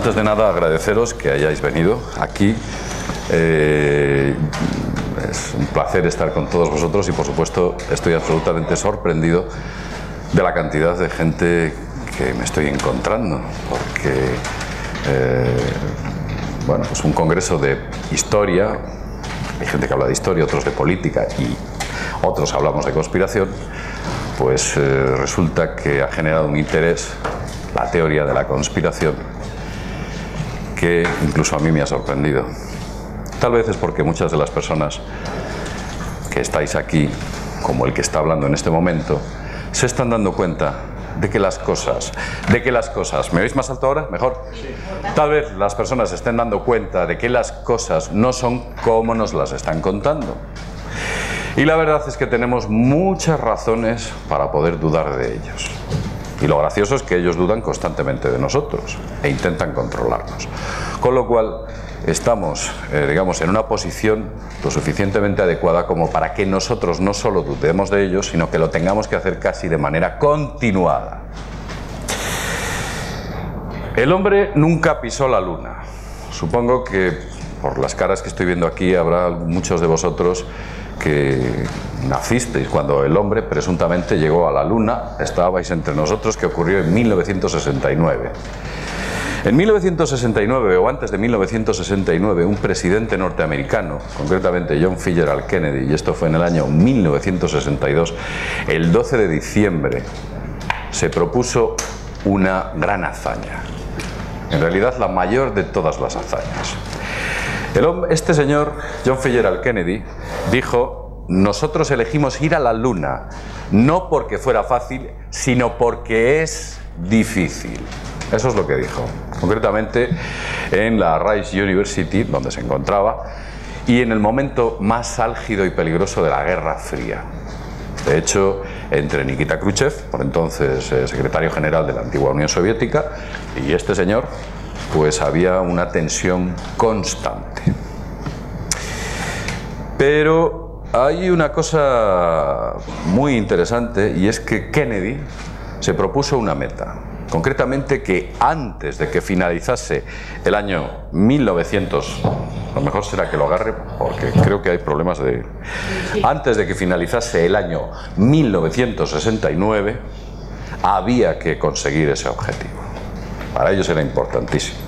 Antes de nada agradeceros que hayáis venido aquí. Eh, es un placer estar con todos vosotros y por supuesto estoy absolutamente sorprendido de la cantidad de gente que me estoy encontrando, porque eh, bueno, pues un congreso de historia, hay gente que habla de historia, otros de política y otros hablamos de conspiración, pues eh, resulta que ha generado un interés la teoría de la conspiración que incluso a mí me ha sorprendido. Tal vez es porque muchas de las personas que estáis aquí, como el que está hablando en este momento, se están dando cuenta de que las cosas, de que las cosas, ¿me oís más alto ahora? Mejor. Tal vez las personas se estén dando cuenta de que las cosas no son como nos las están contando. Y la verdad es que tenemos muchas razones para poder dudar de ellos. Y lo gracioso es que ellos dudan constantemente de nosotros e intentan controlarnos. Con lo cual, estamos, eh, digamos, en una posición lo suficientemente adecuada como para que nosotros no solo dudemos de ellos, sino que lo tengamos que hacer casi de manera continuada. El hombre nunca pisó la luna. Supongo que por las caras que estoy viendo aquí habrá muchos de vosotros que nacisteis cuando el hombre presuntamente llegó a la Luna, estabais entre nosotros, que ocurrió en 1969. En 1969 o antes de 1969, un presidente norteamericano, concretamente John Fitzgerald Kennedy, y esto fue en el año 1962, el 12 de diciembre, se propuso una gran hazaña. En realidad la mayor de todas las hazañas este señor, John Fitzgerald Kennedy, dijo, nosotros elegimos ir a la luna, no porque fuera fácil, sino porque es difícil. Eso es lo que dijo, concretamente en la Rice University, donde se encontraba, y en el momento más álgido y peligroso de la Guerra Fría. De hecho, entre Nikita Khrushchev, por entonces eh, secretario general de la antigua Unión Soviética, y este señor, pues había una tensión constante. Pero hay una cosa muy interesante y es que Kennedy se propuso una meta, concretamente que antes de que finalizase el año 1900, lo mejor será que lo agarre porque creo que hay problemas de... Antes de que finalizase el año 1969, había que conseguir ese objetivo. Para ellos era importantísimo.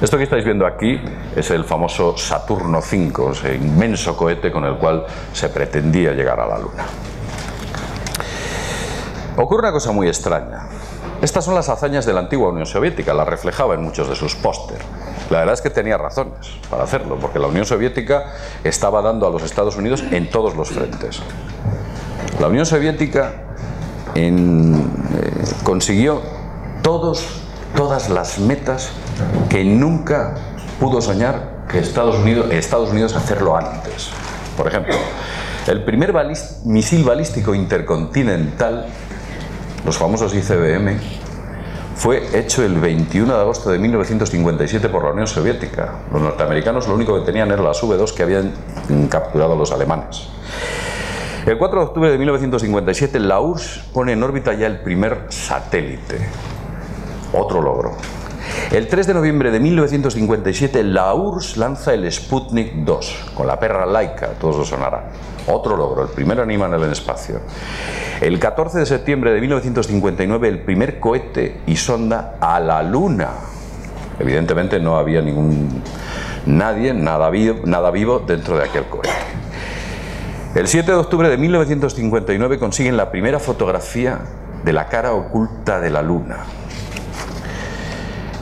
Esto que estáis viendo aquí es el famoso Saturno V, ese inmenso cohete con el cual se pretendía llegar a la Luna. Ocurre una cosa muy extraña. Estas son las hazañas de la antigua Unión Soviética, las reflejaba en muchos de sus póster. La verdad es que tenía razones para hacerlo, porque la Unión Soviética estaba dando a los Estados Unidos en todos los frentes. La Unión Soviética eh, consiguió todos todas las metas que nunca pudo soñar que Estados Unidos, hacerlo antes. Por ejemplo, el primer misil balístico intercontinental, los famosos ICBM, fue hecho el 21 de agosto de 1957 por la Unión Soviética. Los norteamericanos lo único que tenían era las V2 que habían capturado los alemanes. El 4 de octubre de 1957 la URSS pone en órbita ya el primer satélite, otro logro. El 3 de noviembre de 1957 la URSS lanza el Sputnik 2 con la perra laica, todos lo sonarán. Otro logro, el primer animal en el espacio. El 14 de septiembre de 1959 el primer cohete y sonda a la Luna. Evidentemente no había ningún nadie, nada vivo, nada vivo dentro de aquel cohete. El 7 de octubre de 1959 consiguen la primera fotografía de la cara oculta de la Luna.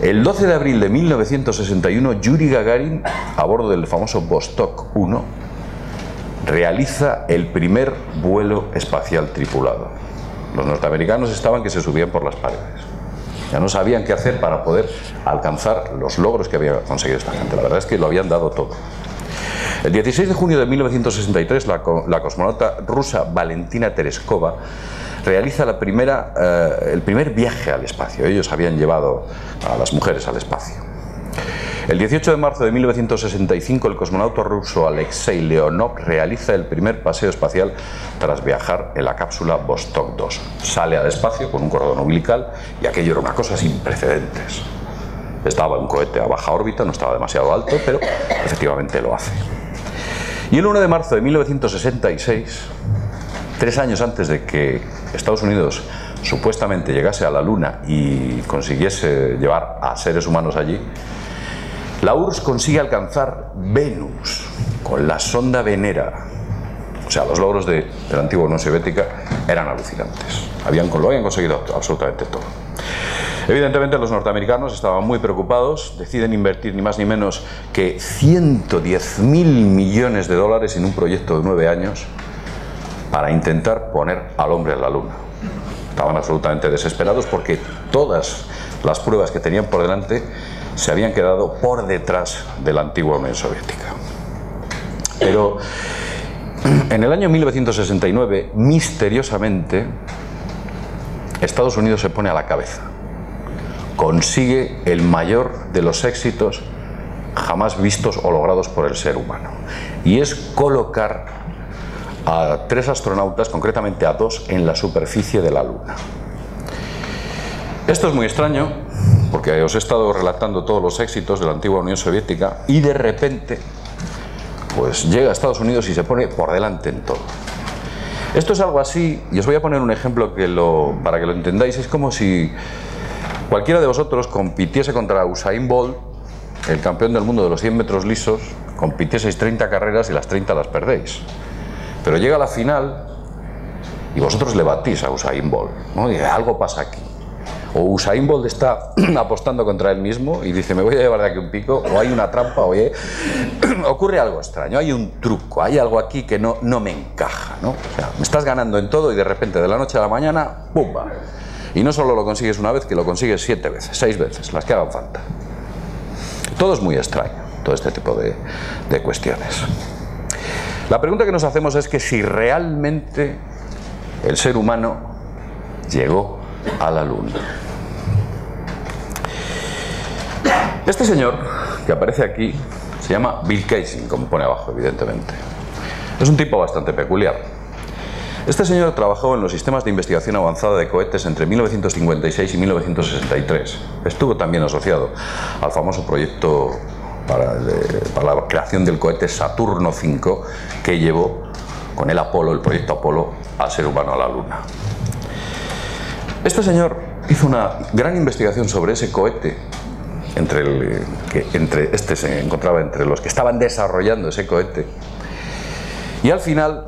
El 12 de abril de 1961, Yuri Gagarin, a bordo del famoso Vostok 1, realiza el primer vuelo espacial tripulado. Los norteamericanos estaban que se subían por las paredes. Ya no sabían qué hacer para poder alcanzar los logros que había conseguido esta gente. La verdad es que lo habían dado todo. El 16 de junio de 1963, la, la cosmonauta rusa Valentina Tereskova realiza eh, el primer viaje al espacio. Ellos habían llevado a las mujeres al espacio. El 18 de marzo de 1965 el cosmonauta ruso Alexei Leonov realiza el primer paseo espacial tras viajar en la cápsula Vostok 2. Sale al espacio con un cordón umbilical y aquello era una cosa sin precedentes. Estaba un cohete a baja órbita, no estaba demasiado alto, pero efectivamente lo hace. Y el 1 de marzo de 1966, tres años antes de que Estados Unidos supuestamente llegase a la Luna y consiguiese llevar a seres humanos allí, la URSS consigue alcanzar Venus con la sonda Venera. O sea, los logros de, la antigua Unión Soviética eran alucinantes. Habían, lo habían conseguido absolutamente todo. Evidentemente los norteamericanos estaban muy preocupados, deciden invertir ni más ni menos que 110 mil millones de dólares en un proyecto de nueve años para intentar poner al hombre en la luna. Estaban absolutamente desesperados porque todas las pruebas que tenían por delante se habían quedado por detrás de la antigua Unión Soviética. Pero en el año 1969, misteriosamente, Estados Unidos se pone a la cabeza consigue el mayor de los éxitos jamás vistos o logrados por el ser humano. Y es colocar a tres astronautas, concretamente a dos, en la superficie de la Luna. Esto es muy extraño, porque os he estado relatando todos los éxitos de la antigua Unión Soviética y de repente pues llega a Estados Unidos y se pone por delante en todo. Esto es algo así, y os voy a poner un ejemplo que lo, para que lo entendáis, es como si cualquiera de vosotros compitiese contra Usain Bolt, el campeón del mundo de los 100 metros lisos, compitieseis 30 carreras y las 30 las perdéis. Pero llega la final y vosotros le batís a Usain Bolt. ¿no? Y algo pasa aquí. O Usain Bolt está apostando contra él mismo y dice, me voy a llevar de aquí un pico, o hay una trampa, oye, ocurre algo extraño, hay un truco, hay algo aquí que no, no me encaja, ¿no? Me estás ganando en todo y de repente de la noche a la mañana, ¡pumba! Y no solo lo consigues una vez, que lo consigues siete veces, seis veces, las que hagan falta. Todo es muy extraño, todo este tipo de, de cuestiones. La pregunta que nos hacemos es que si realmente el ser humano llegó a la luna. Este señor que aparece aquí se llama Bill Casing, como pone abajo, evidentemente. Es un tipo bastante peculiar. Este señor trabajó en los sistemas de investigación avanzada de cohetes entre 1956 y 1963. Estuvo también asociado al famoso proyecto para, la creación del cohete Saturno V que llevó con el Apolo, el proyecto Apolo, al ser humano a la Luna. Este señor hizo una gran investigación sobre ese cohete, entre el, que entre, este se encontraba entre los que estaban desarrollando ese cohete, y al final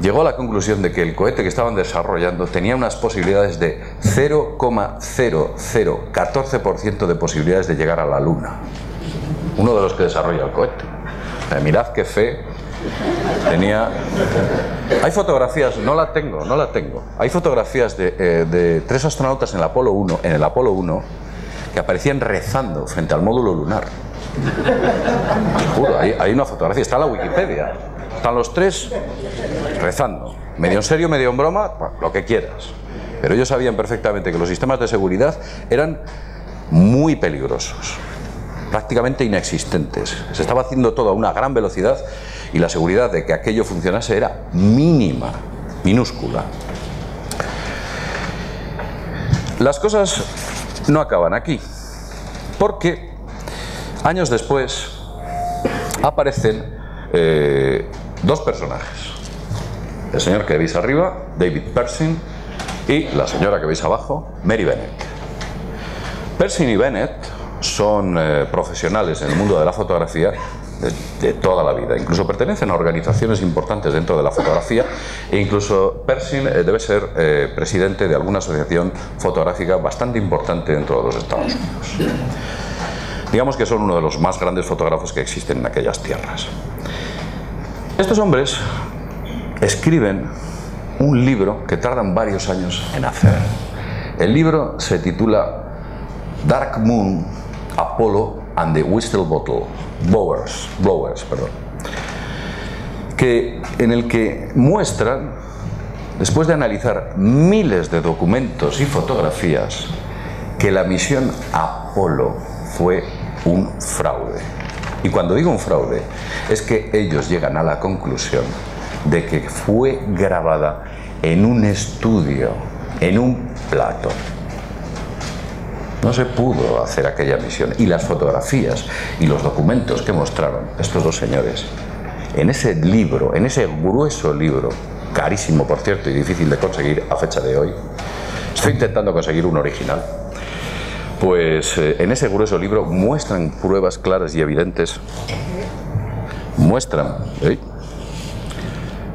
llegó a la conclusión de que el cohete que estaban desarrollando tenía unas posibilidades de 0,0014% de posibilidades de llegar a la Luna. Uno de los que desarrolla el cohete. mirad qué fe tenía... Hay fotografías, no la tengo, no la tengo. Hay fotografías de, eh, tres astronautas en el Apolo 1, en el Apolo 1 que aparecían rezando frente al módulo lunar. juro, hay, hay una fotografía, está en la Wikipedia. Están los tres rezando. Medio en serio, medio en broma, lo que quieras. Pero ellos sabían perfectamente que los sistemas de seguridad eran muy peligrosos, prácticamente inexistentes. Se estaba haciendo todo a una gran velocidad y la seguridad de que aquello funcionase era mínima, minúscula. Las cosas no acaban aquí, porque años después aparecen eh, dos personajes. El señor que veis arriba, David Pershing, y la señora que veis abajo, Mary Bennett. Pershing y Bennett son eh, profesionales en el mundo de la fotografía de, toda la vida. Incluso pertenecen a organizaciones importantes dentro de la fotografía e incluso Pershing eh, debe ser eh, presidente de alguna asociación fotográfica bastante importante dentro de los Estados Unidos. Digamos que son uno de los más grandes fotógrafos que existen en aquellas tierras. Estos hombres escriben un libro que tardan varios años en hacer. El libro se titula Dark Moon, Apollo and the Whistle Bottle, Blowers, Blowers perdón, que, en el que muestran, después de analizar miles de documentos y fotografías, que la misión Apolo fue un fraude. Y cuando digo un fraude, es que ellos llegan a la conclusión de que fue grabada en un estudio, en un plato. No se pudo hacer aquella misión. Y las fotografías y los documentos que mostraron estos dos señores en ese libro, en ese grueso libro, carísimo por cierto y difícil de conseguir a fecha de hoy, estoy intentando conseguir un original, pues eh, en ese grueso libro muestran pruebas claras y evidentes, muestran, ¿eh?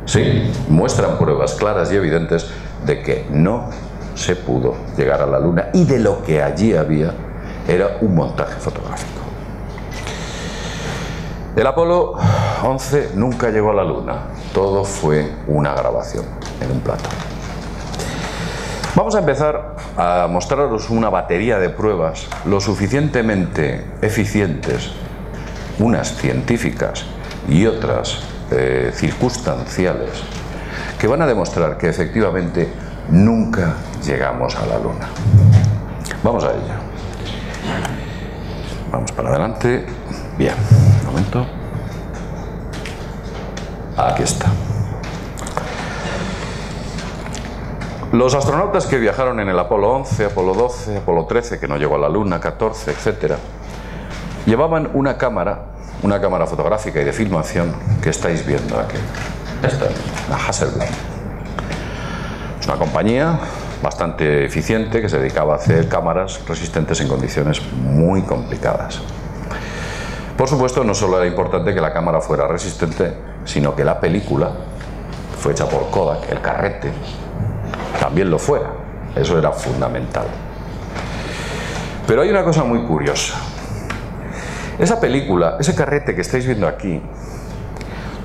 sí, muestran pruebas claras y evidentes de que no se pudo llegar a la Luna y de lo que allí había era un montaje fotográfico. El Apolo 11 nunca llegó a la Luna, todo fue una grabación en un plato. Vamos a empezar a mostraros una batería de pruebas lo suficientemente eficientes, unas científicas y otras eh, circunstanciales, que van a demostrar que efectivamente nunca llegamos a la Luna. Vamos a ello. Vamos para adelante. Bien, un momento. Aquí está. Los astronautas que viajaron en el Apolo 11, Apolo 12, Apolo 13, que no llegó a la Luna, 14, etc., llevaban una cámara, una cámara fotográfica y de filmación que estáis viendo aquí. Esta, la Hasselblad. Es una compañía bastante eficiente que se dedicaba a hacer cámaras resistentes en condiciones muy complicadas. Por supuesto, no solo era importante que la cámara fuera resistente, sino que la película fue hecha por Kodak, el carrete, también lo fuera. Eso era fundamental. Pero hay una cosa muy curiosa. Esa película, ese carrete que estáis viendo aquí,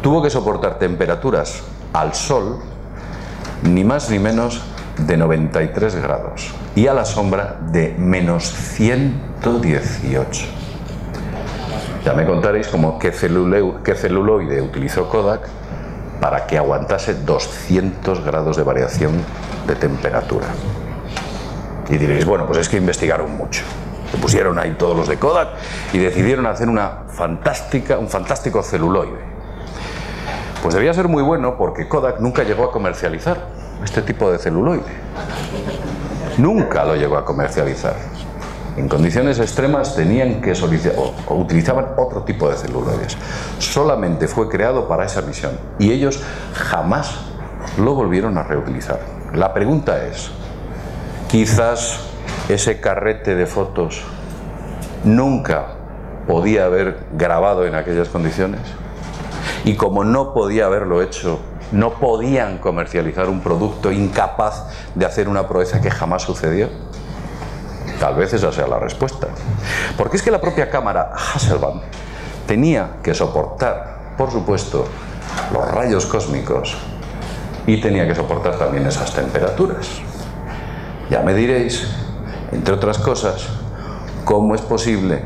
tuvo que soportar temperaturas al sol ni más ni menos de 93 grados y a la sombra de menos 118. Ya me contaréis como qué, qué celuloide utilizó Kodak para que aguantase 200 grados de variación de temperatura. Y diréis, bueno, pues es que investigaron mucho. Se pusieron ahí todos los de Kodak y decidieron hacer una fantástica, un fantástico celuloide. Pues debía ser muy bueno porque Kodak nunca llegó a comercializar este tipo de celuloide. Nunca lo llegó a comercializar. En condiciones extremas tenían que solicitar o, utilizaban otro tipo de celuloides. Solamente fue creado para esa misión y ellos jamás lo volvieron a reutilizar. La pregunta es, quizás ese carrete de fotos nunca podía haber grabado en aquellas condiciones y como no podía haberlo hecho no podían comercializar un producto incapaz de hacer una proeza que jamás sucedió? Tal vez esa sea la respuesta. Porque es que la propia cámara Hasselblad tenía que soportar, por supuesto, los rayos cósmicos y tenía que soportar también esas temperaturas. Ya me diréis, entre otras cosas, cómo es posible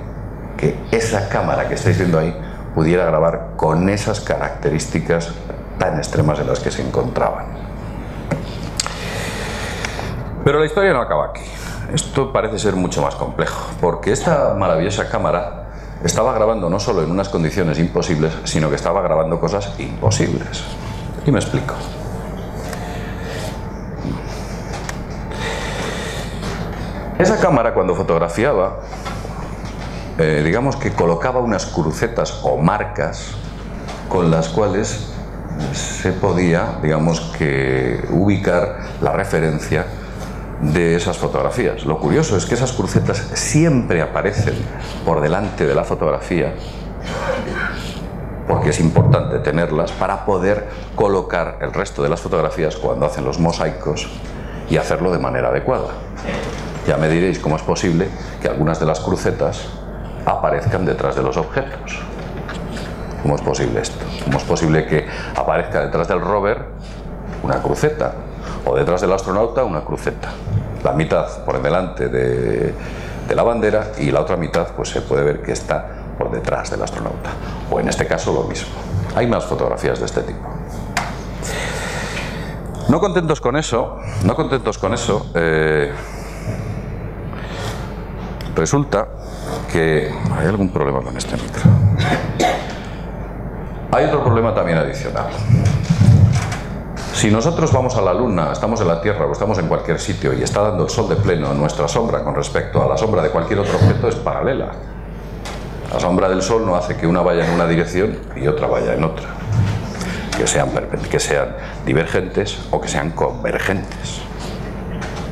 que esa cámara que estáis viendo ahí pudiera grabar con esas características tan extremas en las que se encontraban. Pero la historia no acaba aquí. Esto parece ser mucho más complejo, porque esta maravillosa cámara estaba grabando no solo en unas condiciones imposibles, sino que estaba grabando cosas imposibles. Y me explico. Esa cámara cuando fotografiaba, eh, digamos que colocaba unas crucetas o marcas con las cuales se podía, digamos que, ubicar la referencia de esas fotografías. Lo curioso es que esas crucetas siempre aparecen por delante de la fotografía, porque es importante tenerlas para poder colocar el resto de las fotografías cuando hacen los mosaicos y hacerlo de manera adecuada. Ya me diréis cómo es posible que algunas de las crucetas aparezcan detrás de los objetos. ¿Cómo es posible esto? ¿Cómo es posible que aparezca detrás del rover una cruceta o detrás del astronauta una cruceta? La mitad por delante de, la bandera y la otra mitad pues se puede ver que está por detrás del astronauta. O en este caso lo mismo. Hay más fotografías de este tipo. No contentos con eso, no contentos con eso, eh, resulta que hay algún problema con este micro. Hay otro problema también adicional. Si nosotros vamos a la Luna, estamos en la Tierra o estamos en cualquier sitio y está dando el Sol de pleno, nuestra sombra con respecto a la sombra de cualquier otro objeto es paralela. La sombra del Sol no hace que una vaya en una dirección y otra vaya en otra. Que sean, que sean divergentes o que sean convergentes.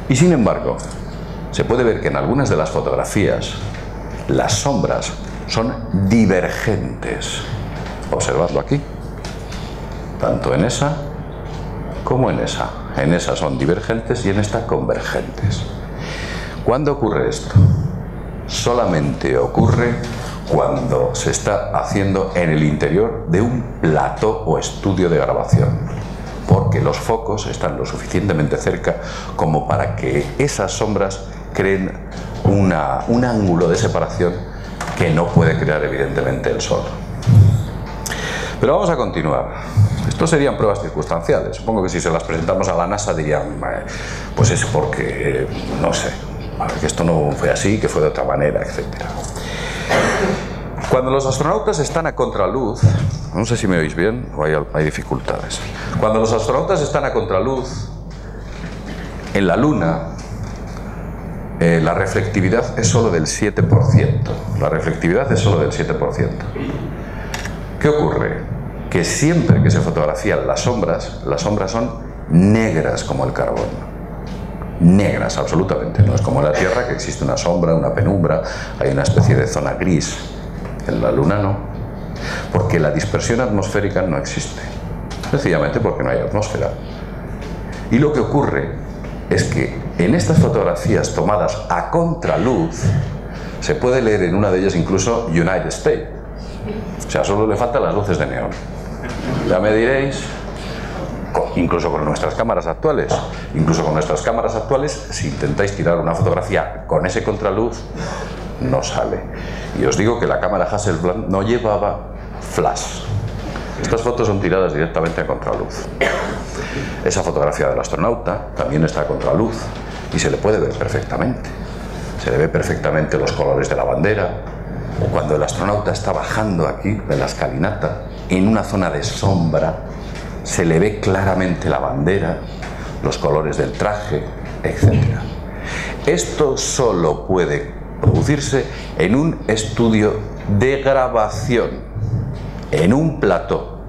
Y sin embargo, se puede ver que en algunas de las fotografías las sombras son divergentes. Observadlo aquí. Tanto en esa como en esa. En esa son divergentes y en esta convergentes. ¿Cuándo ocurre esto? Solamente ocurre cuando se está haciendo en el interior de un plató o estudio de grabación, porque los focos están lo suficientemente cerca como para que esas sombras creen una, un ángulo de separación que no puede crear evidentemente el Sol. Pero vamos a continuar. Esto serían pruebas circunstanciales. Supongo que si se las presentamos a la NASA dirían, pues es porque, no sé, que esto no fue así, que fue de otra manera, etc. Cuando los astronautas están a contraluz, no sé si me oís bien o hay, dificultades. Cuando los astronautas están a contraluz, en la Luna, eh, la reflectividad es solo del 7%. La reflectividad es solo del 7%. ¿Qué ocurre? Que siempre que se fotografían las sombras, las sombras son negras como el carbón. Negras, absolutamente. No es como la Tierra, que existe una sombra, una penumbra, hay una especie de zona gris. En la Luna no. Porque la dispersión atmosférica no existe. Sencillamente porque no hay atmósfera. Y lo que ocurre es que en estas fotografías tomadas a contraluz, se puede leer en una de ellas incluso United States. O sea, solo le faltan las luces de neón. Ya me diréis, incluso con nuestras cámaras actuales, incluso con nuestras cámaras actuales, si intentáis tirar una fotografía con ese contraluz, no sale. Y os digo que la cámara Hasselblad no llevaba flash. Estas fotos son tiradas directamente a contraluz. Esa fotografía del astronauta también está a contraluz y se le puede ver perfectamente. Se le ve perfectamente los colores de la bandera. Cuando el astronauta está bajando aquí de la escalinata, en una zona de sombra, se le ve claramente la bandera, los colores del traje, etc. Esto solo puede producirse en un estudio de grabación, en un plató.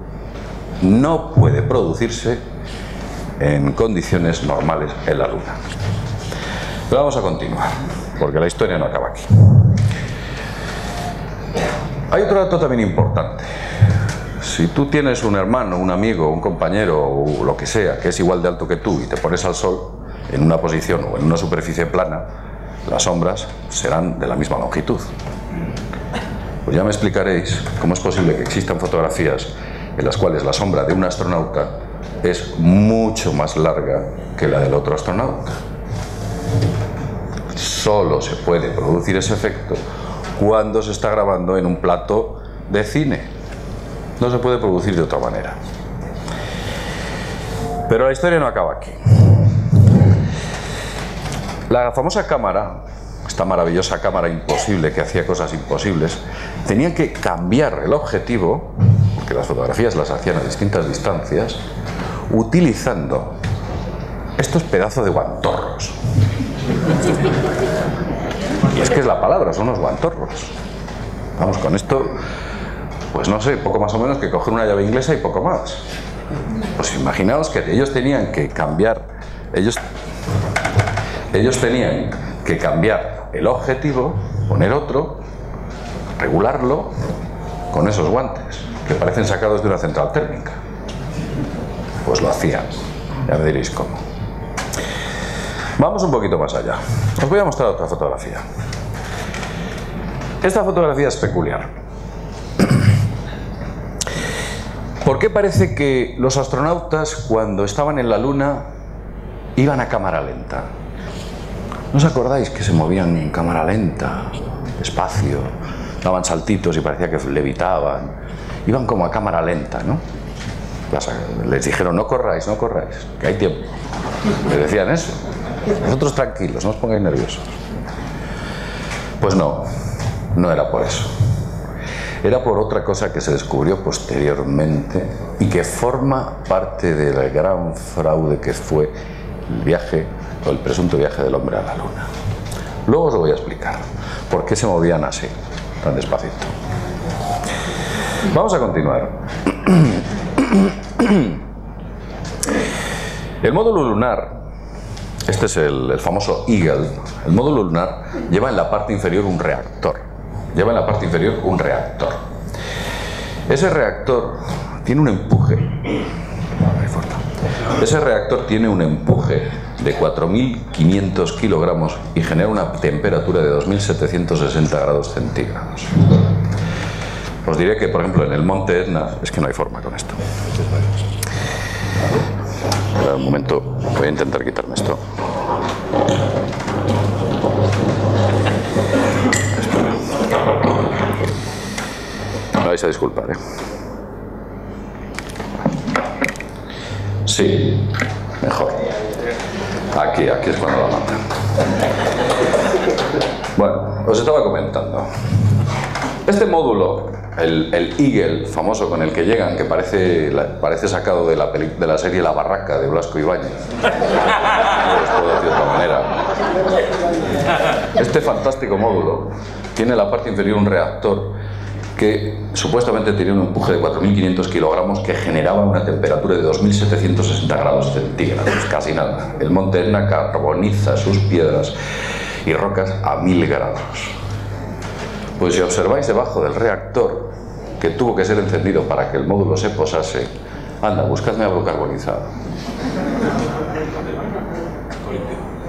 No puede producirse en condiciones normales en la Luna. Pero vamos a continuar, porque la historia no acaba aquí. Hay otro dato también importante. Si tú tienes un hermano, un amigo, un compañero o lo que sea que es igual de alto que tú y te pones al sol en una posición o en una superficie plana, las sombras serán de la misma longitud. Pues ya me explicaréis cómo es posible que existan fotografías en las cuales la sombra de un astronauta es mucho más larga que la del otro astronauta. Solo se puede producir ese efecto cuando se está grabando en un plato de cine. No se puede producir de otra manera. Pero la historia no acaba aquí. La famosa cámara, esta maravillosa cámara imposible que hacía cosas imposibles, tenía que cambiar el objetivo, porque las fotografías las hacían a distintas distancias, utilizando estos pedazos de guantorros. Y es que es la palabra, son los guantorros. Vamos, con esto pues no sé, poco más o menos que coger una llave inglesa y poco más. Pues imaginaos que ellos tenían que cambiar, ellos, ellos tenían que cambiar el objetivo, poner otro, regularlo con esos guantes, que parecen sacados de una central térmica. Pues lo hacían, ya me diréis cómo. Vamos un poquito más allá. Os voy a mostrar otra fotografía. Esta fotografía es peculiar. ¿Por qué parece que los astronautas cuando estaban en la Luna iban a cámara lenta? ¿No os acordáis que se movían en cámara lenta, despacio, daban saltitos y parecía que levitaban? Iban como a cámara lenta, ¿no? Les dijeron, no corráis, no corráis, que hay tiempo. Les decían eso. Vosotros tranquilos, no os pongáis nerviosos. Pues no, no era por eso. Era por otra cosa que se descubrió posteriormente y que forma parte del gran fraude que fue el viaje o el presunto viaje del hombre a la luna. Luego os lo voy a explicar por qué se movían así, tan despacito. Vamos a continuar. El módulo lunar, este es el, el famoso Eagle, el módulo lunar lleva en la parte inferior un reactor. Lleva en la parte inferior un reactor. Ese reactor tiene un empuje. Ese reactor tiene un empuje de 4.500 kilogramos y genera una temperatura de 2.760 grados centígrados. Os diré que, por ejemplo, en el monte Etna, es que no hay forma con esto. Espera un momento, voy a intentar quitarme esto. Vais a disculpar, ¿eh? Sí, mejor. Aquí, aquí es cuando la matan. Bueno, os estaba comentando. Este módulo, el, Eagle famoso con el que llegan, que parece, parece sacado de la, de la serie La Barraca de Blasco Ibáñez. No os puedo decir de otra manera. Este fantástico módulo tiene en la parte inferior un reactor que supuestamente tenía un empuje de 4.500 kilogramos que generaba una temperatura de 2.760 grados centígrados, casi nada. El monte Etna carboniza sus piedras y rocas a 1.000 grados. Pues si observáis debajo del reactor, que tuvo que ser encendido para que el módulo se posase, anda, buscadme algo carbonizado.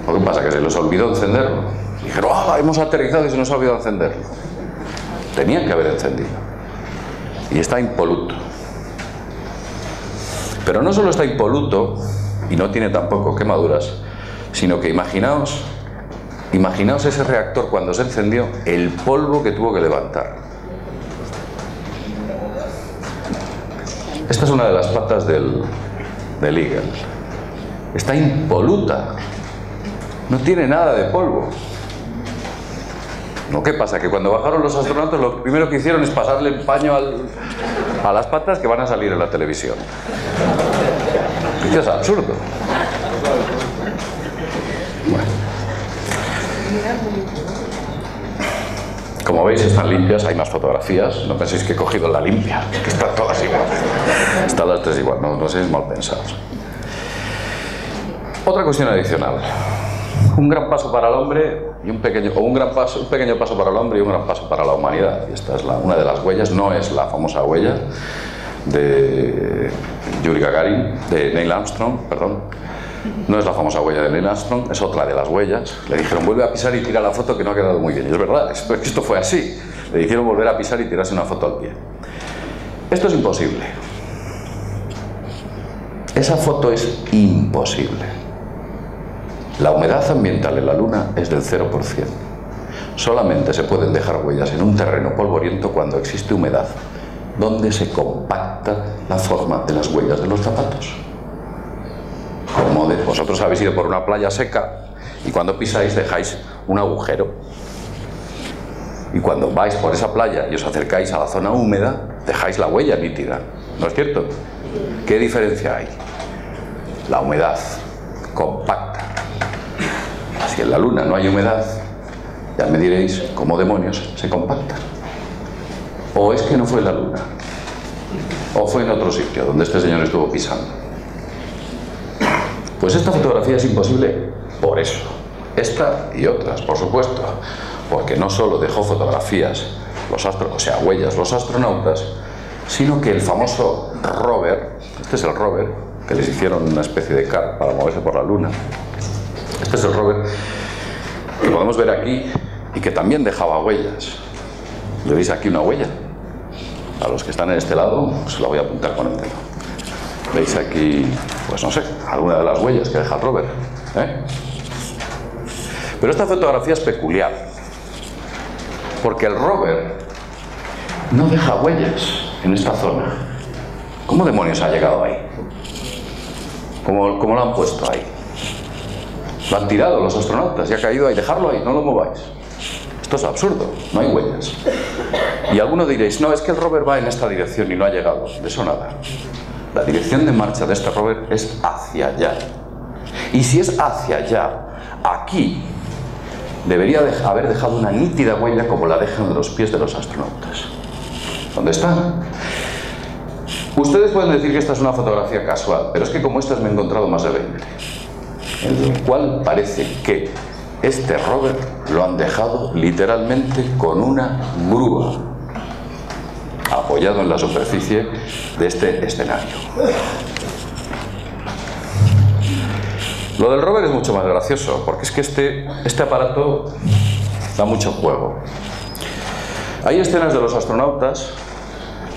¿Qué pasa? ¿Que se les olvidó encenderlo? Dijeron, ¡ah! hemos aterrizado y se nos ha olvidado encenderlo. Tenían que haber encendido. Y está impoluto. Pero no solo está impoluto y no tiene tampoco quemaduras, sino que imaginaos, imaginaos ese reactor cuando se encendió, el polvo que tuvo que levantar. Esta es una de las patas del, del Eagle. Está impoluta. No tiene nada de polvo. ¿No? ¿Qué pasa? Que cuando bajaron los astronautas lo primero que hicieron es pasarle el paño a las patas que van a salir en la televisión. Es absurdo. Como veis están limpias, hay más fotografías, no penséis que he cogido la limpia, que están todas igual. Están las tres igual, no, no seáis mal pensados. Otra cuestión adicional un gran paso para el hombre y un pequeño, o un gran paso, un pequeño paso para el hombre y un gran paso para la humanidad. Y esta es la, una de las huellas, no es la famosa huella de Yuri Gagarin, de Neil Armstrong, perdón. No es la famosa huella de Neil Armstrong, es otra de las huellas. Le dijeron, vuelve a pisar y tira la foto que no ha quedado muy bien. Y es verdad, esto, esto fue así. Le dijeron volver a pisar y tirarse una foto al pie. Esto es imposible. Esa foto es imposible. La humedad ambiental en la Luna es del 0%. Solamente se pueden dejar huellas en un terreno polvoriento cuando existe humedad, donde se compacta la forma de las huellas de los zapatos. Como vosotros habéis ido por una playa seca y cuando pisáis dejáis un agujero. Y cuando vais por esa playa y os acercáis a la zona húmeda, dejáis la huella nítida. ¿No es cierto? ¿Qué diferencia hay? La humedad compacta si en la Luna no hay humedad, ya me diréis cómo demonios se compacta. O es que no fue en la Luna, o fue en otro sitio donde este señor estuvo pisando. Pues esta fotografía es imposible por eso. Esta y otras, por supuesto, porque no solo dejó fotografías, los astros, o sea, huellas los astronautas, sino que el famoso rover, este es el rover, que les hicieron una especie de car para moverse por la Luna, este es el rover que podemos ver aquí y que también dejaba huellas. ¿Le veis aquí una huella? A los que están en este lado, se la voy a apuntar con el dedo. ¿Veis aquí, pues no sé, alguna de las huellas que deja el rover? ¿eh? Pero esta fotografía es peculiar, porque el rover no deja huellas en esta zona. ¿Cómo demonios ha llegado ahí? ¿Cómo, cómo lo han puesto ahí? Lo han tirado los astronautas y ha caído ahí. Dejarlo ahí, no lo mováis. Esto es absurdo, no hay huellas. Y algunos diréis, no, es que el rover va en esta dirección y no ha llegado. De eso nada. La dirección de marcha de este rover es hacia allá. Y si es hacia allá, aquí debería haber dejado una nítida huella como la dejan los pies de los astronautas. ¿Dónde están? Ustedes pueden decir que esta es una fotografía casual, pero es que como estas me he encontrado más de 20, en el cual parece que este rover lo han dejado literalmente con una grúa apoyado en la superficie de este escenario. Lo del rover es mucho más gracioso, porque es que este, este aparato da mucho juego. Hay escenas de los astronautas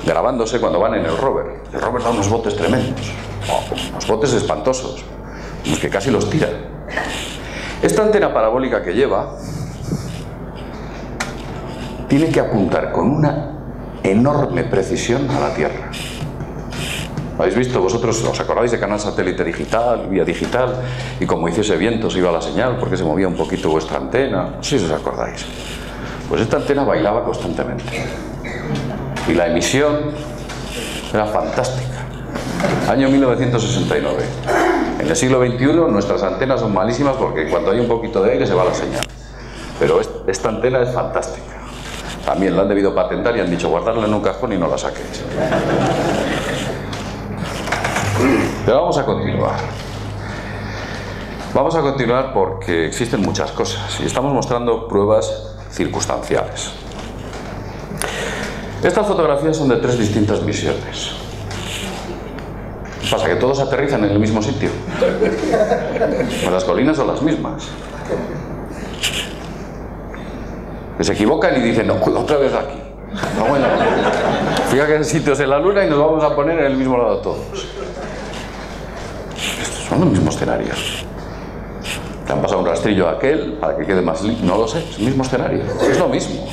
grabándose cuando van en el rover. El rover da unos botes tremendos, unos botes espantosos, que casi los tiran. Esta antena parabólica que lleva tiene que apuntar con una enorme precisión a la Tierra. ¿Habéis visto vosotros, os acordáis de canal satélite digital, vía digital, y como hiciese viento se iba la señal porque se movía un poquito vuestra antena? No sé si os acordáis. Pues esta antena bailaba constantemente. Y la emisión era fantástica. Año 1969. En el siglo XXI nuestras antenas son malísimas porque cuando hay un poquito de aire se va la señal. Pero esta antena es fantástica. También la han debido patentar y han dicho guardarla en un cajón y no la saquéis. Pero vamos a continuar. Vamos a continuar porque existen muchas cosas y estamos mostrando pruebas circunstanciales. Estas fotografías son de tres distintas misiones. Pasa que todos aterrizan en el mismo sitio. Pues las colinas son las mismas. Que se equivocan y dicen, no, otra vez aquí. No, bueno, fíjate que el sitio es en la luna y nos vamos a poner en el mismo lado todos. Estos son los mismos escenarios. Te han pasado un rastrillo a aquel para que quede más No lo sé, es el mismo escenario. Es lo mismo.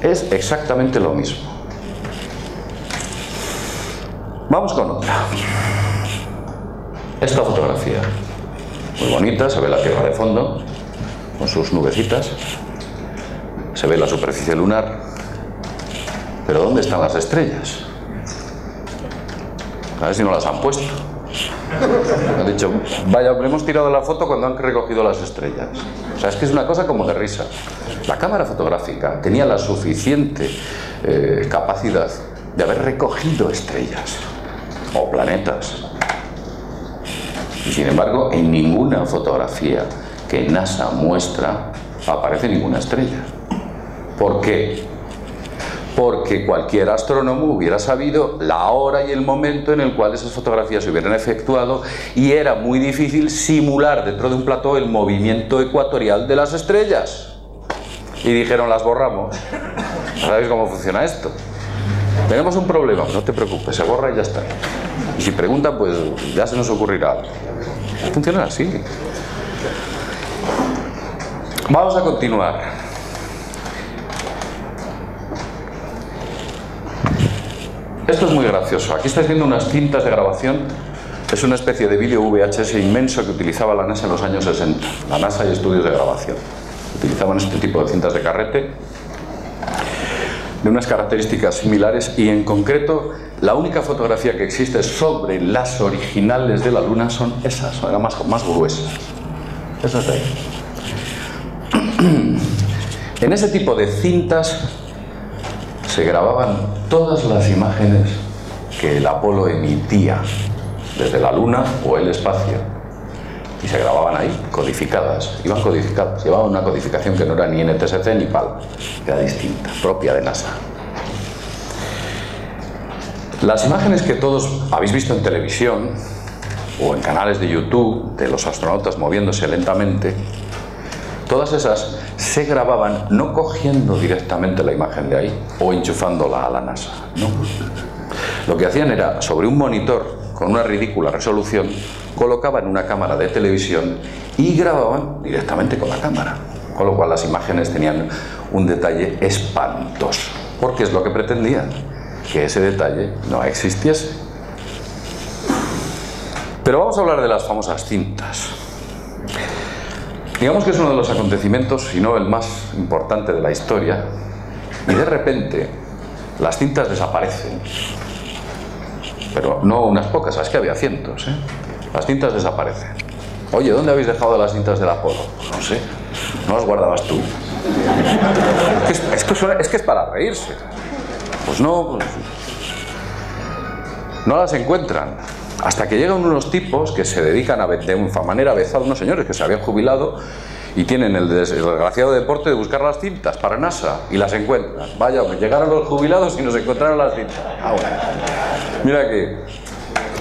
Es exactamente lo mismo. Vamos con otra. Esta fotografía. Muy bonita, se ve la Tierra de fondo, con sus nubecitas. Se ve la superficie lunar. Pero ¿dónde están las estrellas? A ver si no las han puesto. Han dicho, vaya, hemos tirado la foto cuando han recogido las estrellas. O sea, es que es una cosa como de risa. La cámara fotográfica tenía la suficiente eh, capacidad de haber recogido estrellas o planetas. Y sin embargo, en ninguna fotografía que NASA muestra aparece ninguna estrella. ¿Por qué? Porque cualquier astrónomo hubiera sabido la hora y el momento en el cual esas fotografías se hubieran efectuado y era muy difícil simular dentro de un plató el movimiento ecuatorial de las estrellas. Y dijeron, las borramos. ¿Sabéis cómo funciona esto? Tenemos un problema, no te preocupes, se borra y ya está. Y si preguntan, pues ya se nos ocurrirá. Funciona así. Vamos a continuar. Esto es muy gracioso. Aquí estáis viendo unas cintas de grabación. Es una especie de vídeo VHS inmenso que utilizaba la NASA en los años 60. La NASA y estudios de grabación. Utilizaban este tipo de cintas de carrete de unas características similares y en concreto la única fotografía que existe sobre las originales de la Luna son esas, son más, más gruesas. Esas de ahí. En ese tipo de cintas se grababan todas las imágenes que el Apolo emitía desde la Luna o el espacio y se grababan ahí, codificadas, iban codificadas, llevaban una codificación que no era ni NTSC ni PAL, era distinta, propia de NASA. Las imágenes que todos habéis visto en televisión o en canales de YouTube de los astronautas moviéndose lentamente, todas esas se grababan no cogiendo directamente la imagen de ahí o enchufándola a la NASA. Lo que hacían era sobre un monitor con una ridícula resolución, colocaban una cámara de televisión y grababan directamente con la cámara. Con lo cual las imágenes tenían un detalle espantoso, porque es lo que pretendían, que ese detalle no existiese. Pero vamos a hablar de las famosas cintas. Digamos que es uno de los acontecimientos, si no el más importante de la historia, y de repente las cintas desaparecen. Pero no unas pocas, es que había cientos. ¿eh? Las cintas desaparecen. Oye, ¿dónde habéis dejado las cintas del Apolo? No sé. ¿No las guardabas tú? Es que es, para reírse. Pues no, pues, no las encuentran. Hasta que llegan unos tipos que se dedican a, de una manera avezada, unos señores que se habían jubilado y tienen el, desgraciado deporte de buscar las cintas para NASA y las encuentran. Vaya, pues llegaron los jubilados y nos encontraron las cintas. Ah, Mira que,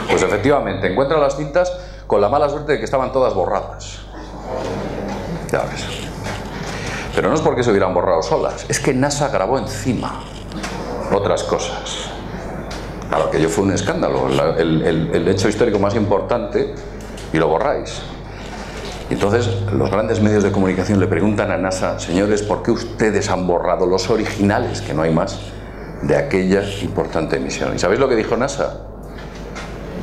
pues efectivamente, encuentran las cintas con la mala suerte de que estaban todas borradas. Ya ves. Pero no es porque se hubieran borrado solas, es que NASA grabó encima otras cosas. Claro, aquello fue un escándalo, el, hecho histórico más importante, y lo borráis. Entonces, los grandes medios de comunicación le preguntan a NASA, señores, ¿por qué ustedes han borrado los originales, que no hay más, de aquella importante emisión? ¿Y sabéis lo que dijo NASA?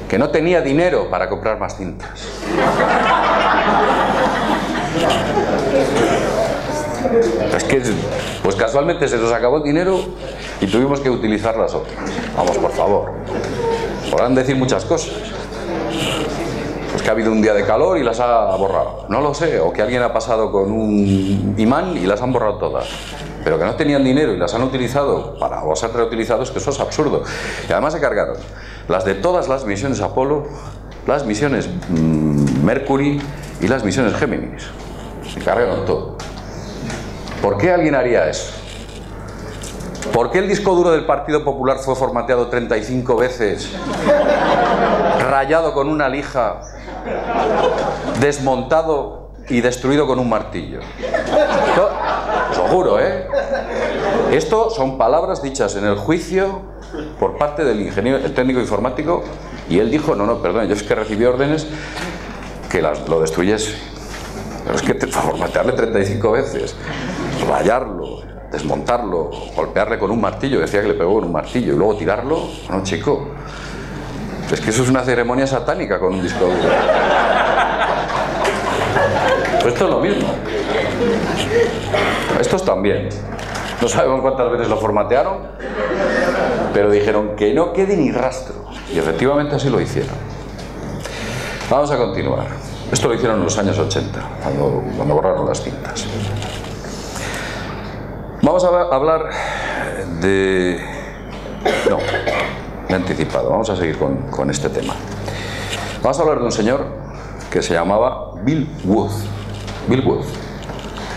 Que no tenía dinero para comprar más cintas. Es que, pues casualmente se nos acabó el dinero y tuvimos que utilizar las otras. Vamos, por favor. Podrán decir muchas cosas. Que ha habido un día de calor y las ha borrado. No lo sé. O que alguien ha pasado con un imán y las han borrado todas. Pero que no tenían dinero y las han utilizado para o ser reutilizados, que eso es absurdo. Y además se cargaron las de todas las misiones Apolo, las misiones mm, Mercury y las misiones Géminis. Se cargaron todo. ¿Por qué alguien haría eso? ¿Por qué el disco duro del Partido Popular fue formateado 35 veces, rayado con una lija, desmontado y destruido con un martillo? os lo juro, ¿eh? Esto son palabras dichas en el juicio por parte del ingeniero, el técnico informático, y él dijo, no, no, perdón, yo es que recibí órdenes que lo destruyese. Pero es que formatearle 35 veces, rayarlo, desmontarlo, golpearle con un martillo, decía que le pegó con un martillo, y luego tirarlo, no, chico. Es que eso es una ceremonia satánica con un disco duro. Pues esto es lo mismo. Estos también. No sabemos cuántas veces lo formatearon, pero dijeron que no quede ni rastro. Y efectivamente así lo hicieron. Vamos a continuar. Esto lo hicieron en los años 80, cuando, cuando borraron las cintas. Vamos a hablar de... No, he anticipado, vamos a seguir con, este tema. Vamos a hablar de un señor que se llamaba Bill Wood. Bill Wood,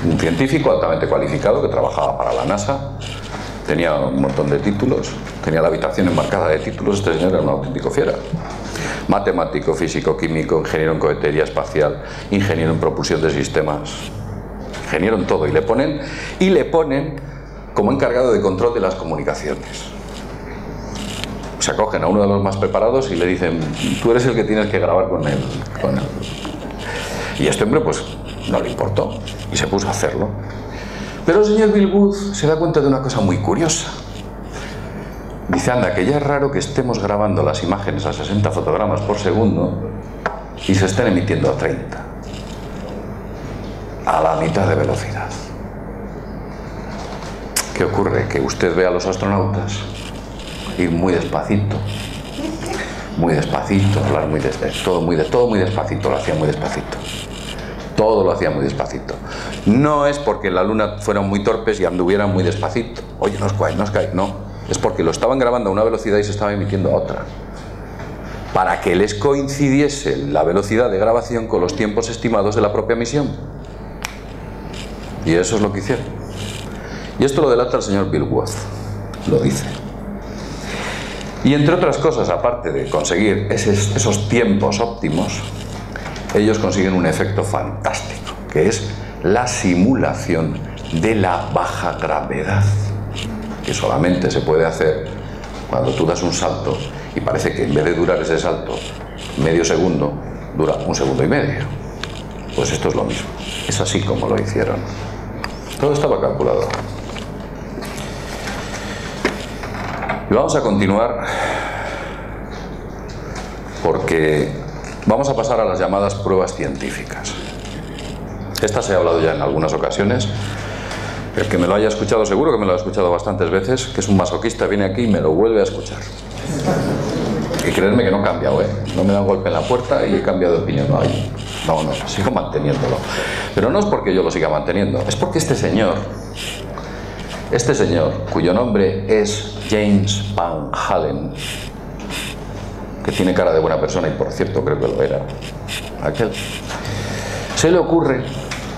un científico altamente cualificado que trabajaba para la NASA, tenía un montón de títulos, tenía la habitación enmarcada de títulos, este señor era un auténtico fiera. Matemático, físico, químico, ingeniero en cohetería espacial, ingeniero en propulsión de sistemas, ingeniero en todo, y le ponen, y le ponen como encargado de control de las comunicaciones. Se acogen a uno de los más preparados y le dicen, tú eres el que tienes que grabar con él. Con él. Y este hombre pues no le importó y se puso a hacerlo. Pero el señor Bill se da cuenta de una cosa muy curiosa. Dice, anda, que ya es raro que estemos grabando las imágenes a 60 fotogramas por segundo y se estén emitiendo a 30 a la mitad de velocidad. ¿Qué ocurre? Que usted ve a los astronautas ir muy despacito, muy despacito, hablar muy despacito, todo muy, todo muy despacito, lo hacía muy despacito. Todo lo hacía muy despacito. No es porque la luna fueran muy torpes y anduvieran muy despacito. Oye, no os cae, no os cae. No, es porque lo estaban grabando a una velocidad y se estaba emitiendo a otra. Para que les coincidiese la velocidad de grabación con los tiempos estimados de la propia misión. Y eso es lo que hicieron. Y esto lo delata el señor Bill Worth, lo dice. Y entre otras cosas, aparte de conseguir esos, tiempos óptimos, ellos consiguen un efecto fantástico, que es la simulación de la baja gravedad, que solamente se puede hacer cuando tú das un salto y parece que en vez de durar ese salto medio segundo, dura un segundo y medio. Pues esto es lo mismo. Es así como lo hicieron. Todo estaba calculado. Y vamos a continuar porque vamos a pasar a las llamadas pruebas científicas. Esta se ha hablado ya en algunas ocasiones. El que me lo haya escuchado, seguro que me lo ha escuchado bastantes veces, que es un masoquista, viene aquí y me lo vuelve a escuchar. Y creerme que no he cambiado, ¿eh? No me da un golpe en la puerta y he cambiado de opinión. No, no, no, sigo manteniéndolo. Pero no es porque yo lo siga manteniendo, es porque este señor, este señor, cuyo nombre es James Van Halen, que tiene cara de buena persona y por cierto creo que lo era, aquel, se le ocurre,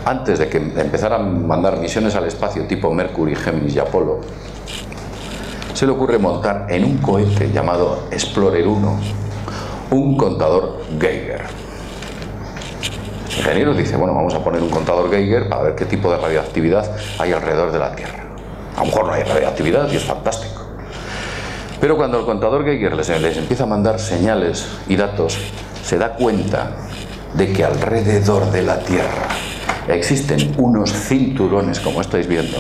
antes de que empezaran a mandar misiones al espacio tipo Mercury, Géminis y Apolo, se le ocurre montar en un cohete llamado Explorer 1 un contador Geiger. El ingeniero dice, bueno, vamos a poner un contador Geiger para ver qué tipo de radioactividad hay alrededor de la Tierra. A lo mejor no hay radioactividad y es fantástico. Pero cuando el contador Geiger les, les empieza a mandar señales y datos, se da cuenta de que alrededor de la Tierra existen unos cinturones, como estáis viendo,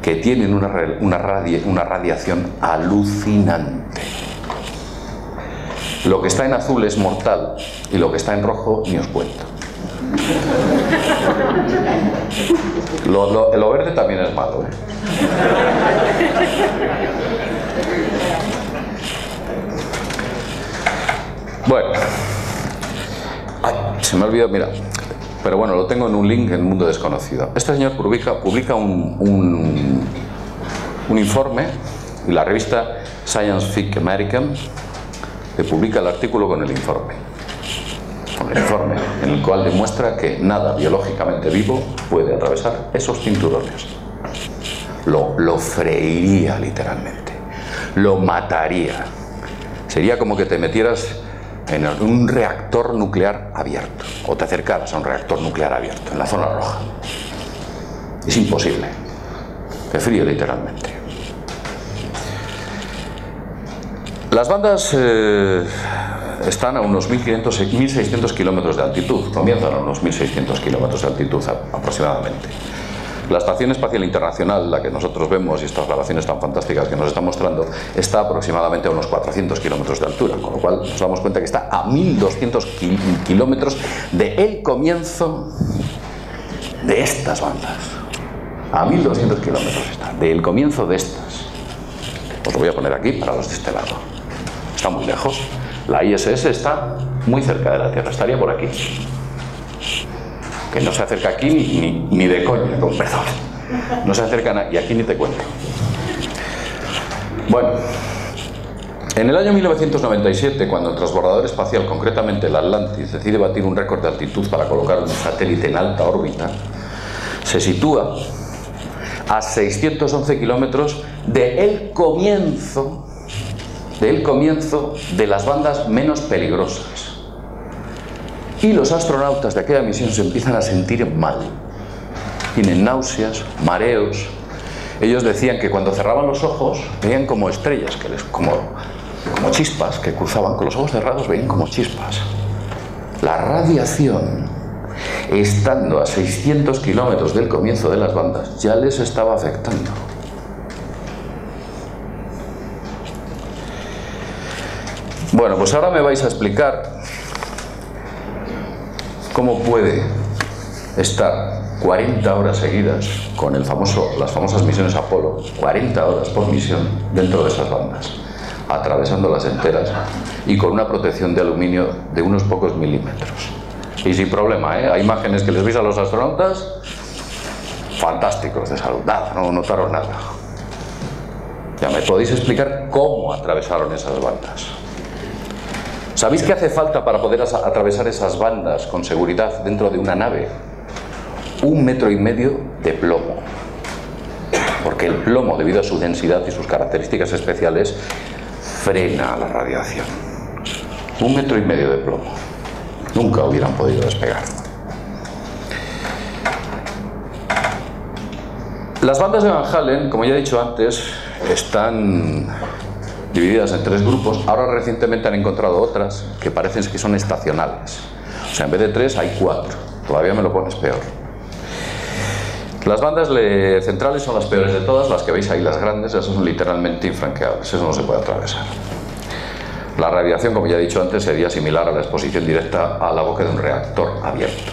que tienen una, una, una radiación alucinante. Lo que está en azul es mortal y lo que está en rojo ni os cuento. Lo, lo verde también es malo. ¿eh? Bueno, se me ha olvidado, mira, pero bueno, lo tengo en un link en Mundo Desconocido. Este señor publica, publica un, informe y la revista Science Fic American le publica el artículo con el informe. Con el informe en el cual demuestra que nada biológicamente vivo puede atravesar esos cinturones. Lo freiría literalmente. Lo mataría. Sería como que te metieras en un reactor nuclear abierto o te acercaras a un reactor nuclear abierto en la zona roja. Es imposible. Te frío literalmente. Las bandas eh, están a unos 1500, 1600 kilómetros de altitud, comienzan a unos 1600 kilómetros de altitud aproximadamente. La Estación Espacial Internacional, la que nosotros vemos y estas grabaciones tan fantásticas que nos está mostrando, está aproximadamente a unos 400 kilómetros de altura, con lo cual nos damos cuenta que está a 1200 kilómetros del comienzo de estas bandas. A 1200 kilómetros está, del comienzo de estas. Os lo voy a poner aquí para los de este lado. Está muy lejos. La ISS está muy cerca de la Tierra, estaría por aquí que no se acerca aquí ni, ni, de coña, con perdón. No se acerca y aquí ni te cuento. Bueno, en el año 1997, cuando el transbordador espacial, concretamente el Atlantis, decide batir un récord de altitud para colocar un satélite en alta órbita, se sitúa a 611 kilómetros comienzo, del comienzo de las bandas menos peligrosas. Y los astronautas de aquella misión se empiezan a sentir mal. Tienen náuseas, mareos. Ellos decían que cuando cerraban los ojos veían como estrellas, que les, como, como chispas que cruzaban. Con los ojos cerrados veían como chispas. La radiación, estando a 600 kilómetros del comienzo de las bandas, ya les estaba afectando. Bueno, pues ahora me vais a explicar ¿Cómo puede estar 40 horas seguidas con el famoso, las famosas misiones Apolo, 40 horas por misión dentro de esas bandas, atravesándolas enteras y con una protección de aluminio de unos pocos milímetros? Y sin problema, ¿eh? hay imágenes que les veis a los astronautas fantásticos de salud, no notaron nada. Ya me podéis explicar cómo atravesaron esas bandas. ¿Sabéis qué hace falta para poder atravesar esas bandas con seguridad dentro de una nave? Un metro y medio de plomo. Porque el plomo, debido a su densidad y sus características especiales, frena la radiación. Un metro y medio de plomo. Nunca hubieran podido despegar. Las bandas de Van Halen, como ya he dicho antes, están divididas en tres grupos. Ahora recientemente han encontrado otras que parecen que son estacionales. O sea, en vez de tres hay cuatro. Todavía me lo pones peor. Las bandas centrales son las peores de todas, las que veis ahí, las grandes, esas son literalmente infranqueables, eso no se puede atravesar. La radiación, como ya he dicho antes, sería similar a la exposición directa a la boca de un reactor abierto,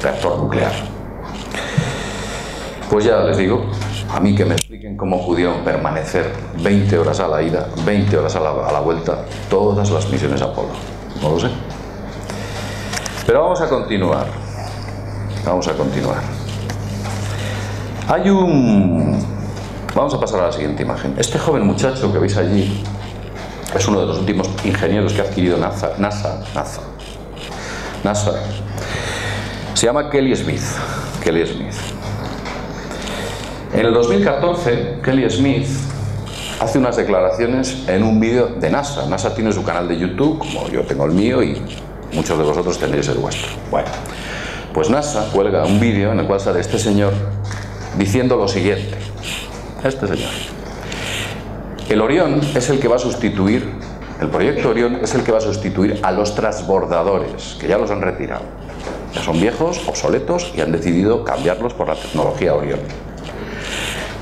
reactor nuclear. Pues ya les digo, a mí que me cómo pudieron permanecer 20 horas a la ida, 20 horas a la, vuelta, todas las misiones Apolo. No lo sé. Pero vamos a continuar. Vamos a continuar. Hay un... Vamos a pasar a la siguiente imagen. Este joven muchacho que veis allí es uno de los últimos ingenieros que ha adquirido NASA. NASA. NASA. NASA. Se llama Kelly Smith. Kelly Smith. En el 2014, Kelly Smith hace unas declaraciones en un vídeo de NASA. NASA tiene su canal de YouTube, como yo tengo el mío y muchos de vosotros tendréis el vuestro. Bueno, pues NASA cuelga un vídeo en el cual sale este señor diciendo lo siguiente. Este señor. El Orión es el que va a sustituir, el proyecto Orión es el que va a sustituir a los transbordadores, que ya los han retirado. Ya son viejos, obsoletos y han decidido cambiarlos por la tecnología Orión.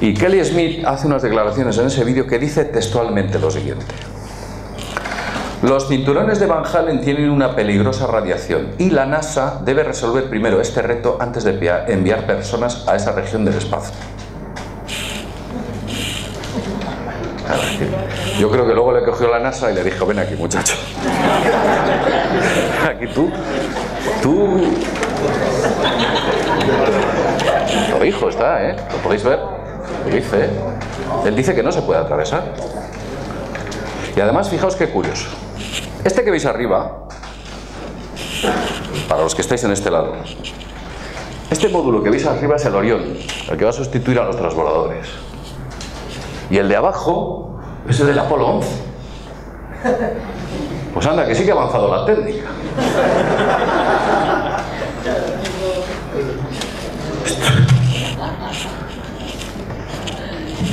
Y Kelly Smith hace unas declaraciones en ese vídeo que dice textualmente lo siguiente. Los cinturones de Van Halen tienen una peligrosa radiación y la NASA debe resolver primero este reto antes de enviar personas a esa región del espacio. Yo creo que luego le cogió la NASA y le dijo, ven aquí muchacho. Aquí tú, tú... Lo dijo, está, ¿eh? ¿Lo podéis ver? Dice, él dice que no se puede atravesar. Y además, fijaos qué curioso. Este que veis arriba, para los que estáis en este lado, este módulo que veis arriba es el Orión, el que va a sustituir a los transbordadores. Y el de abajo es el del Apolo 11. Pues anda, que sí que ha avanzado la técnica.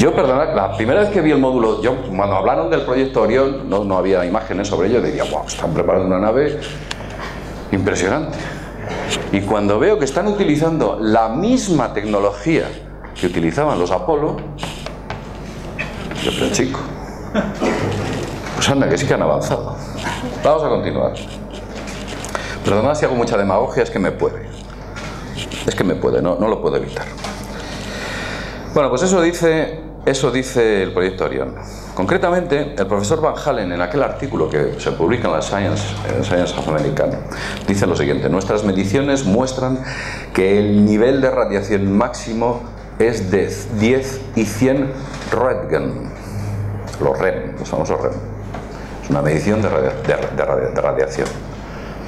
Yo, perdona, la primera vez que vi el módulo, yo cuando hablaron del proyecto Orión, no, no había imágenes sobre ello, diría, wow, están preparando una nave impresionante. Y cuando veo que están utilizando la misma tecnología que utilizaban los Apolo, yo pero chico, pues anda, que sí que han avanzado. Vamos a continuar. Perdona si hago mucha demagogia, es que me puede. Es que me puede, no, no lo puedo evitar. Bueno, pues eso dice eso dice el proyecto Orion. Concretamente, el profesor Van Halen, en aquel artículo que se publica en la Science, en Science of American, dice lo siguiente: Nuestras mediciones muestran que el nivel de radiación máximo es de 10 y 100 Röntgen. Los REM, los famosos REM. Es una medición de, de radiación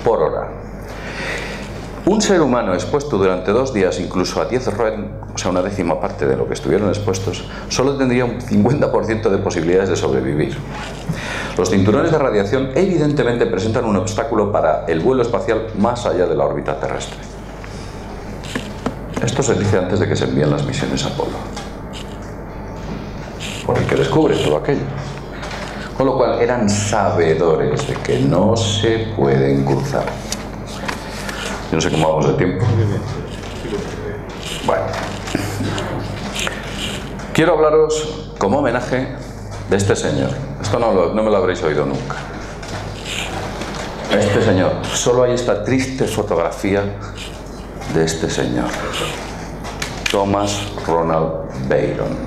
por hora. Un ser humano expuesto durante dos días incluso a 10 REM, o sea, una décima parte de lo que estuvieron expuestos, solo tendría un 50% de posibilidades de sobrevivir. Los cinturones de radiación evidentemente presentan un obstáculo para el vuelo espacial más allá de la órbita terrestre. Esto se dice antes de que se envíen las misiones Apolo, por el que descubre todo aquello. Con lo cual eran sabedores de que no se pueden cruzar. Yo no sé cómo vamos de tiempo. Bueno. Quiero hablaros como homenaje de este señor. Esto no, no me lo habréis oído nunca. Este señor. Solo hay esta triste fotografía de este señor. Thomas Ronald Bayron.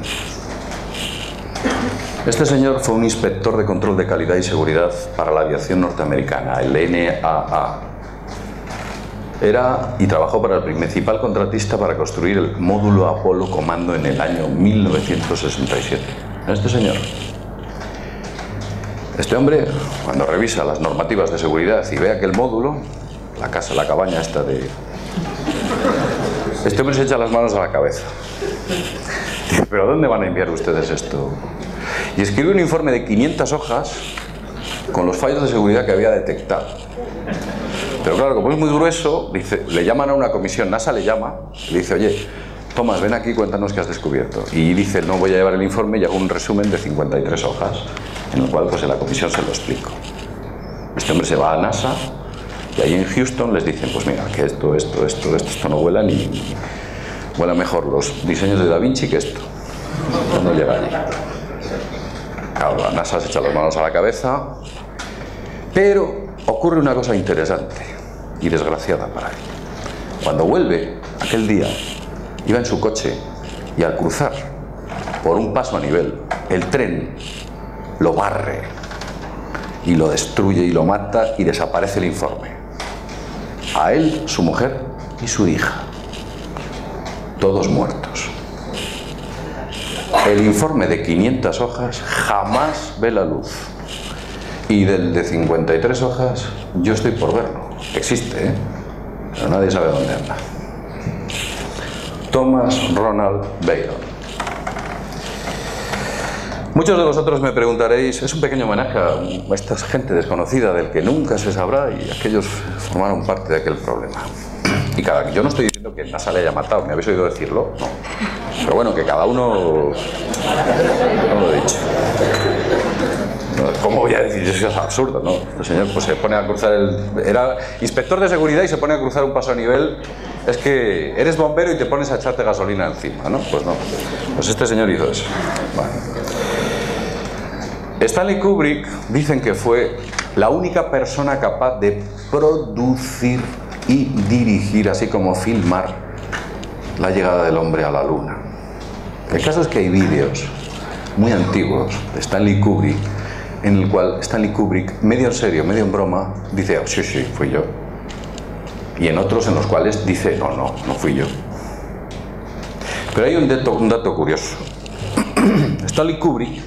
Este señor fue un inspector de control de calidad y seguridad para la aviación norteamericana, el NAA, era y trabajó para el principal contratista para construir el módulo Apolo Comando en el año 1967. Este señor. Este hombre, cuando revisa las normativas de seguridad y ve aquel módulo, la casa, la cabaña esta de... Este hombre se echa las manos a la cabeza. Pero ¿dónde van a enviar ustedes esto? Y escribe un informe de 500 hojas con los fallos de seguridad que había detectado. Pero claro, como es muy grueso, le llaman a una comisión, NASA le llama, le dice, oye, Tomás, ven aquí, cuéntanos qué has descubierto. Y dice, no voy a llevar el informe y hago un resumen de 53 hojas, en el cual pues en la comisión se lo explico. Este hombre se va a NASA y ahí en Houston les dicen, pues mira, que esto, esto, esto, esto, esto no vuela ni... Vuela mejor los diseños de Da Vinci que esto. No llega allí. Claro, la NASA se echa las manos a la cabeza, pero ocurre una cosa interesante y desgraciada para él. Cuando vuelve, aquel día, iba en su coche Y al cruzar por un paso a nivel, el tren lo barre y lo destruye y lo mata y desaparece el informe. A él, su mujer y su hija. Todos muertos. El informe de 500 hojas jamás ve la luz. Y del de 53 hojas, yo estoy por verlo. Existe, ¿eh? Pero nadie sabe dónde anda. Thomas Ronald Bayron. Muchos de vosotros me preguntaréis, es un pequeño homenaje a esta gente desconocida del que nunca se sabrá y aquellos formaron parte de aquel problema. Y cada, yo no estoy diciendo que NASA le haya matado, ¿me habéis oído decirlo? No. Pero bueno, que cada uno... No lo he dicho. ¿Cómo voy a decir eso? Es absurdo, ¿no? Este señor pues, se pone a cruzar el... Era inspector de seguridad y se pone a cruzar un paso a nivel. Es que eres bombero y te pones a echarte gasolina encima, ¿no? Pues no. Pues este señor hizo eso. Stanley Kubrick dicen que fue la única persona capaz de producir y dirigir, así como filmar, la llegada del hombre a la luna. El caso es que hay vídeos muy antiguos de Stanley Kubrick en el cual Stanley Kubrick, medio en serio, medio en broma, dice, oh, sí, sí, fui yo. Y en otros en los cuales dice, no, no, no fui yo. Pero hay un dato, un dato curioso. Stanley Kubrick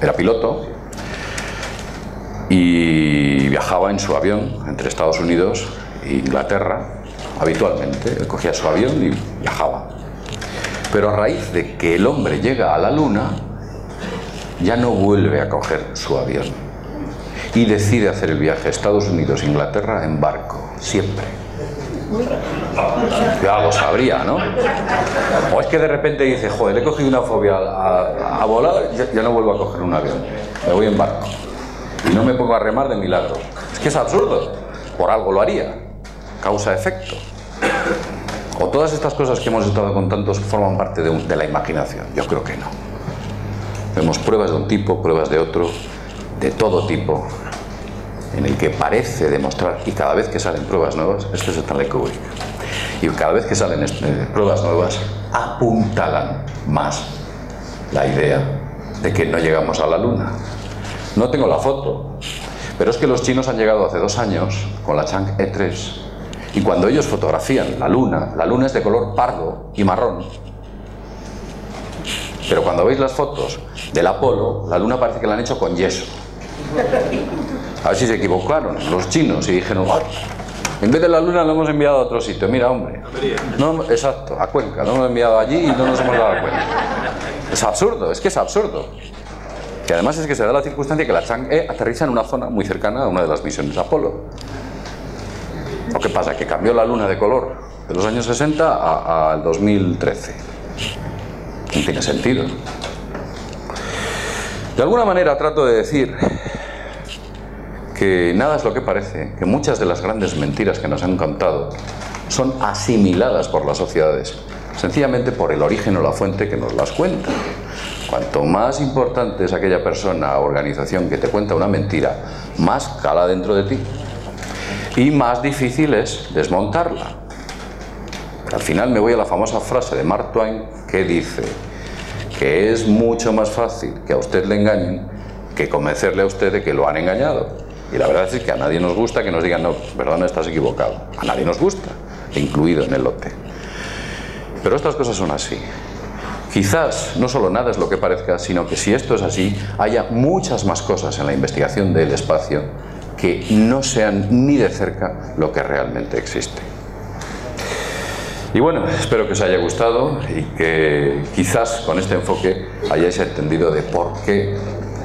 era piloto y viajaba en su avión entre Estados Unidos e Inglaterra habitualmente. Él cogía su avión y viajaba. Pero a raíz de que el hombre llega a la luna, ya no vuelve a coger su avión y decide hacer el viaje a Estados Unidos-Inglaterra en barco, siempre. Ya lo sabría, ¿no? O es que de repente dice, joder, he cogido una fobia a, volar, ya, no vuelvo a coger un avión, me voy en barco. Y no me pongo a remar de milagro. Es que es absurdo, por algo lo haría, causa-efecto. O todas estas cosas que hemos estado contando forman parte de la imaginación. Yo creo que no. Vemos pruebas de un tipo, pruebas de otro, de todo tipo, en el que parece demostrar, y cada vez que salen pruebas nuevas, este es Stanley Kubrick, y cada vez que salen eh, pruebas nuevas, apuntalan más la idea de que no llegamos a la Luna. No tengo la foto, pero es que los chinos han llegado hace dos años con la Chang E3, y cuando ellos fotografían la Luna, la Luna es de color pardo y marrón, pero cuando veis las fotos del Apolo, la Luna parece que la han hecho con yeso. A ver si se equivocaron los chinos y dijeron, en vez de la luna lo hemos enviado a otro sitio. Mira, hombre. No, exacto, a Cuenca. Lo hemos enviado allí y no nos hemos dado cuenta. Es absurdo, es que es absurdo. Que además es que se da la circunstancia que la Chang'e aterriza en una zona muy cercana a una de las misiones Apolo. ¿O qué pasa? Que cambió la luna de color de los años 60 al 2013. No tiene sentido. De alguna manera trato de decir que nada es lo que parece, que muchas de las grandes mentiras que nos han contado son asimiladas por las sociedades, sencillamente por el origen o la fuente que nos las cuenta. Cuanto más importante es aquella persona o organización que te cuenta una mentira, más cala dentro de ti y más difícil es desmontarla. Al final me voy a la famosa frase de Mark Twain que dice que es mucho más fácil que a usted le engañen que convencerle a usted de que lo han engañado. Y la verdad es que a nadie nos gusta que nos digan, no, perdona, estás equivocado. A nadie nos gusta, incluido en el lote. Pero estas cosas son así. Quizás no solo nada es lo que parezca, sino que si esto es así, haya muchas más cosas en la investigación del espacio que no sean ni de cerca lo que realmente existe. Y bueno, espero que os haya gustado y que quizás con este enfoque hayáis entendido de por qué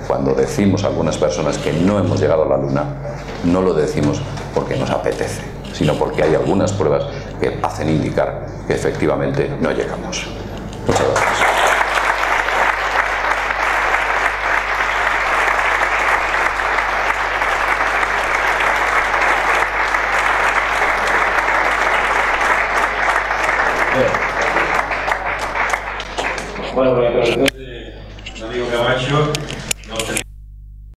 cuando decimos a algunas personas que no hemos llegado a la Luna, no lo decimos porque nos apetece, sino porque hay algunas pruebas que hacen indicar que efectivamente no llegamos. Muchas gracias. Bueno,